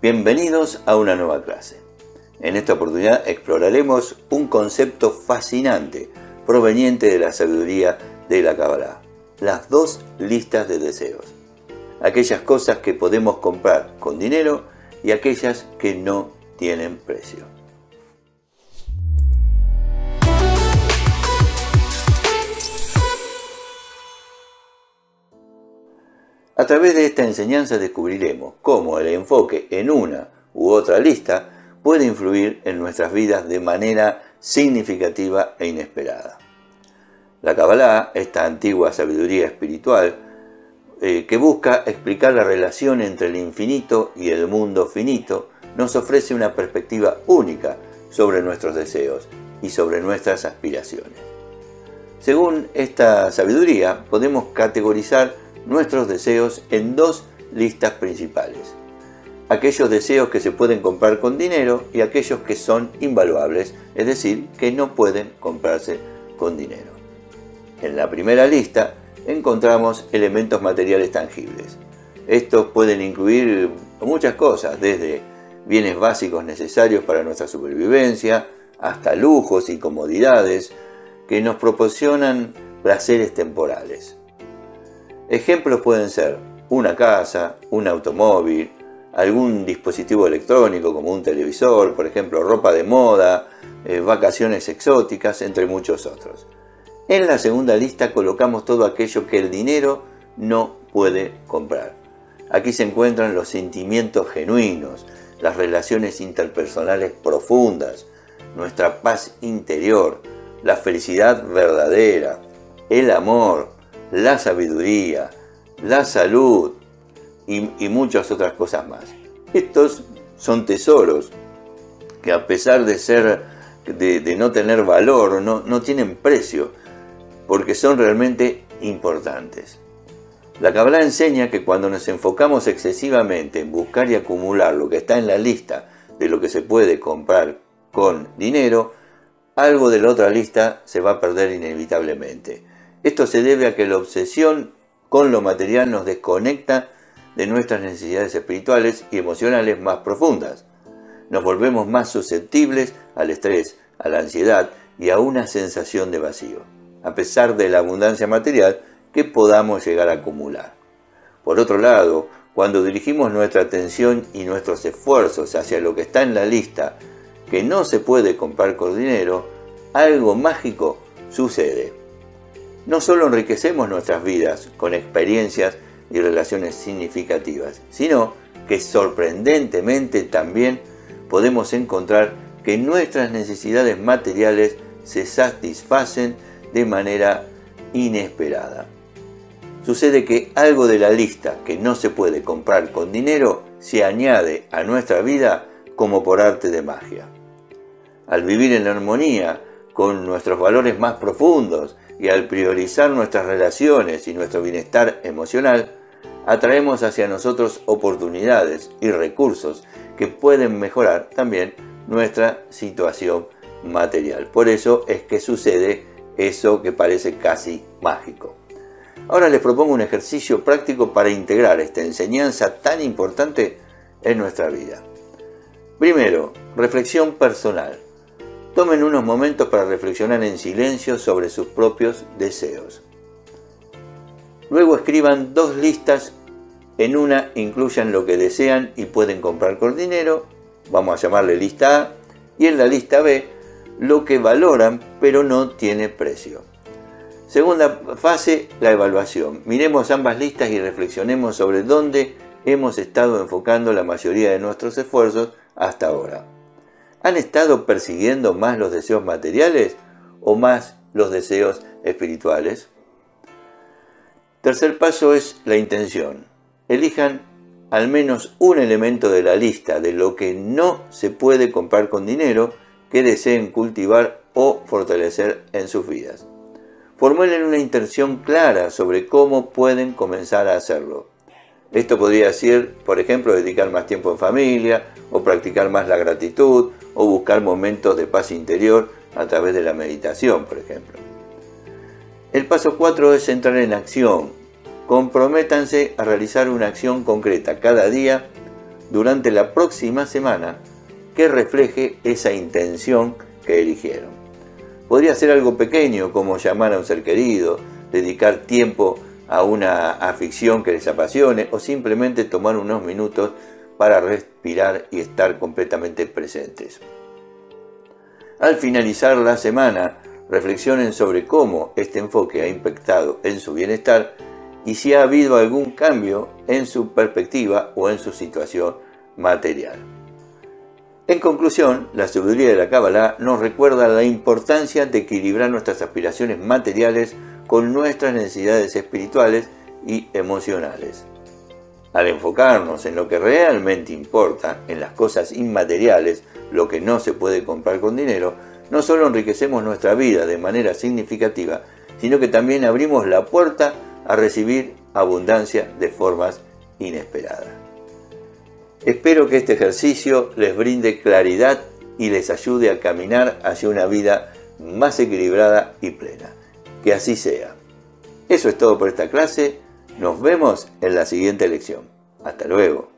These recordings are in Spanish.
Bienvenidos a una nueva clase. En esta oportunidad exploraremos un concepto fascinante proveniente de la sabiduría de la Kabbalah, las dos listas de deseos. Aquellas cosas que podemos comprar con dinero y aquellas que no tienen precio. A través de esta enseñanza descubriremos cómo el enfoque en una u otra lista puede influir en nuestras vidas de manera significativa e inesperada. La Kabbalah, esta antigua sabiduría espiritual, eh, que busca explicar la relación entre el infinito y el mundo finito, nos ofrece una perspectiva única sobre nuestros deseos y sobre nuestras aspiraciones. Según esta sabiduría, podemos categorizar nuestros deseos en dos listas principales. Aquellos deseos que se pueden comprar con dinero y aquellos que son invaluables, es decir, que no pueden comprarse con dinero. En la primera lista encontramos elementos materiales tangibles. Estos pueden incluir muchas cosas, desde bienes básicos necesarios para nuestra supervivencia, hasta lujos y comodidades que nos proporcionan placeres temporales. Ejemplos pueden ser una casa, un automóvil, algún dispositivo electrónico como un televisor, por ejemplo, ropa de moda, eh, vacaciones exóticas, entre muchos otros. En la segunda lista colocamos todo aquello que el dinero no puede comprar. Aquí se encuentran los sentimientos genuinos, las relaciones interpersonales profundas, nuestra paz interior, la felicidad verdadera, el amor, la sabiduría, la salud y, muchas otras cosas más. Estos son tesoros que a pesar de ser de, no tener valor, no, no tienen precio, porque son realmente importantes. La Kabbalah enseña que cuando nos enfocamos excesivamente en buscar y acumular lo que está en la lista de lo que se puede comprar con dinero, algo de la otra lista se va a perder inevitablemente. Esto se debe a que la obsesión con lo material nos desconecta de nuestras necesidades espirituales y emocionales más profundas. Nos volvemos más susceptibles al estrés, a la ansiedad y a una sensación de vacío, a pesar de la abundancia material que podamos llegar a acumular. Por otro lado, cuando dirigimos nuestra atención y nuestros esfuerzos hacia lo que está en la lista que no se puede comprar con dinero, algo mágico sucede no solo enriquecemos nuestras vidas con experiencias y relaciones significativas, sino que sorprendentemente también podemos encontrar que nuestras necesidades materiales se satisfacen de manera inesperada. Sucede que algo de la lista que no se puede comprar con dinero se añade a nuestra vida como por arte de magia. Al vivir en armonía con nuestros valores más profundos y al priorizar nuestras relaciones y nuestro bienestar emocional, atraemos hacia nosotros oportunidades y recursos que pueden mejorar también nuestra situación material. Por eso es que sucede eso que parece casi mágico. Ahora les propongo un ejercicio práctico para integrar esta enseñanza tan importante en nuestra vida. Primero, reflexión personal. Tomen unos momentos para reflexionar en silencio sobre sus propios deseos. Luego escriban dos listas. En una incluyan lo que desean y pueden comprar con dinero. Vamos a llamarle lista A. Y en la lista B, lo que valoran pero no tiene precio. Segunda fase, la evaluación. Miremos ambas listas y reflexionemos sobre dónde hemos estado enfocando la mayoría de nuestros esfuerzos hasta ahora. ¿Han estado persiguiendo más los deseos materiales o más los deseos espirituales? Tercer paso es la intención. Elijan al menos un elemento de la lista de lo que no se puede comprar con dinero que deseen cultivar o fortalecer en sus vidas. Formulen una intención clara sobre cómo pueden comenzar a hacerlo. Esto podría ser, por ejemplo, dedicar más tiempo en familia, o practicar más la gratitud, o buscar momentos de paz interior a través de la meditación, por ejemplo. El paso 4 es entrar en acción. Comprométanse a realizar una acción concreta cada día durante la próxima semana que refleje esa intención que eligieron. Podría ser algo pequeño como llamar a un ser querido, dedicar tiempo a una afición que les apasione o simplemente tomar unos minutos para respirar y estar completamente presentes. Al finalizar la semana, reflexionen sobre cómo este enfoque ha impactado en su bienestar y si ha habido algún cambio en su perspectiva o en su situación material. En conclusión, la sabiduría de la Kabbalah nos recuerda la importancia de equilibrar nuestras aspiraciones materiales con nuestras necesidades espirituales y emocionales. Al enfocarnos en lo que realmente importa, en las cosas inmateriales, lo que no se puede comprar con dinero, no solo enriquecemos nuestra vida de manera significativa, sino que también abrimos la puerta a recibir abundancia de formas inesperadas. Espero que este ejercicio les brinde claridad y les ayude a caminar hacia una vida más equilibrada y plena. Que así sea. Eso es todo por esta clase. Nos vemos en la siguiente lección. Hasta luego.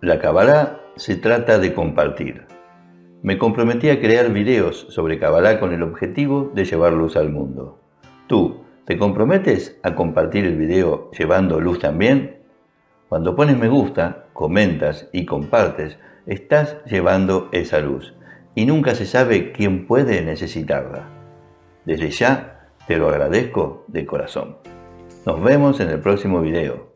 La Kabbalah se trata de compartir. Me comprometí a crear videos sobre Kabbalah con el objetivo de llevar luz al mundo. ¿Tú te comprometes a compartir el video llevando luz también? Cuando pones me gusta, comentas y compartes, estás llevando esa luz y nunca se sabe quién puede necesitarla. Desde ya te lo agradezco de corazón. Nos vemos en el próximo video.